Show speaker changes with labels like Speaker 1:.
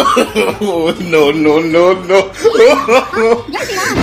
Speaker 1: no, no, no, no.